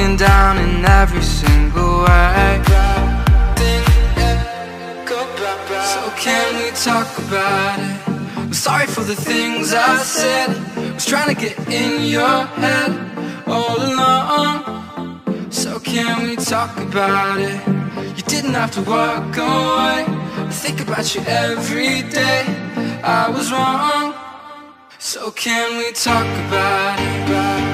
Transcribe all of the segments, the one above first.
broken down in every single way So can we talk about it? I'm sorry for the things I said I was trying to get in your head all along So can we talk about it? You didn't have to walk away I think about you every day I was wrong So can we talk about it?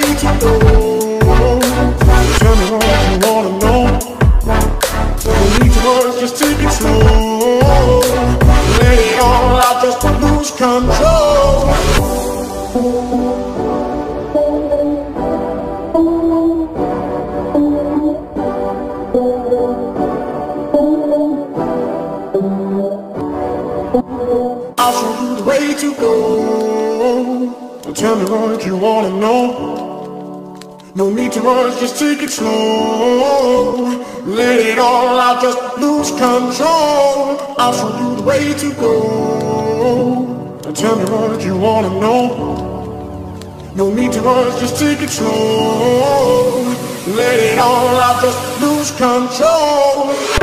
Show you the slow. Let it all out, just lose control. I'll show you the way to go. Tell me what you wanna know. No need to rush, just take it slow. Let it all out, just lose control.